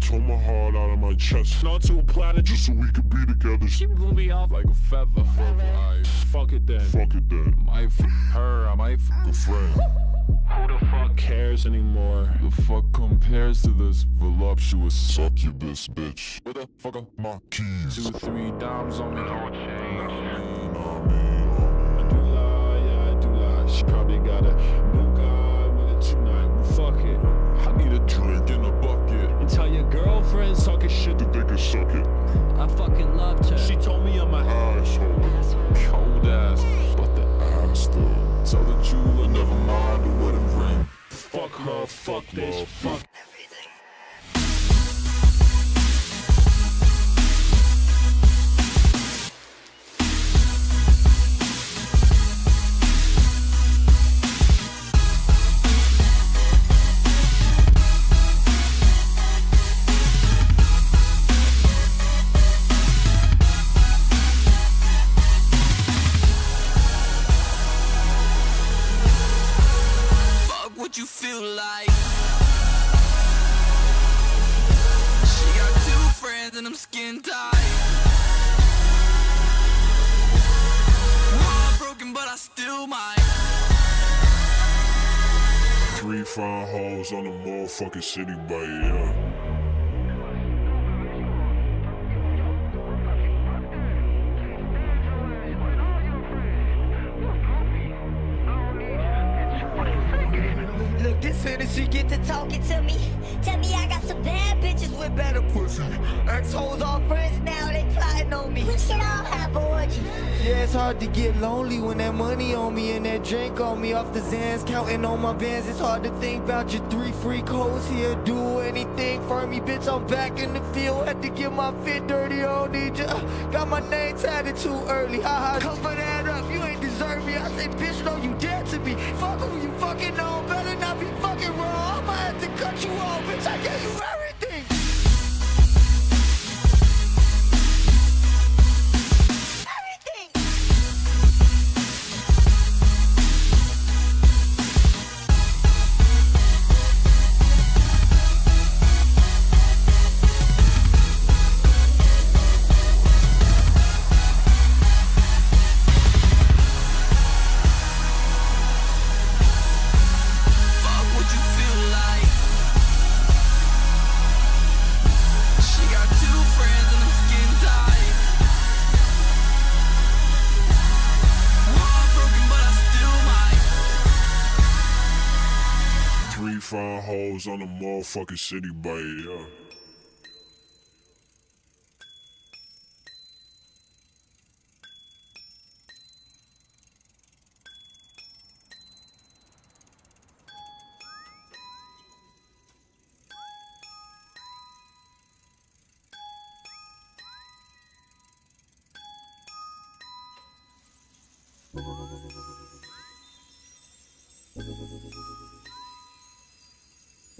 tore my heart out of my chest. Not to a planet just so we could be together. She blew me off like a feather. Fuck, I fuck it then. Fuck it then. I might f her, I might f a friend. Who the fuck cares anymore? The fuck compares to this voluptuous Succubus, bitch. Where the fuck are my Keys. Two, three dimes on me. Nah, man, nah, I do lie, yeah, I do lie. She probably got a fucking loved her. She told me I'm a Asshole. Cold ass, but the ass still. Tell the jeweler never mind the wedding ring. fuck her, fuck this, fuck. What you feel like. She got two friends and I'm skin tight. I'm broken, but I still might. Three fine hoes on the motherfucking Citi Bike, yeah. This Hennessy get to talking to me. Tell me I got some bad bitches with better pussy. Ex-hoes all friends now, they plotting on me. We should all have orgy. Yeah, it's hard to get lonely when that money on me and that drink on me off the Zans. Counting on my bands, it's hard to think about your three freak hoes here. Do anything for me, bitch. I'm back in the field. Had to get my fit dirty, I don't need ya. Got my name tatted too early. Haha, cover that up. You ain't deserve me. I say, bitch, no, She find hoes on the motherfucking city bay, yeah.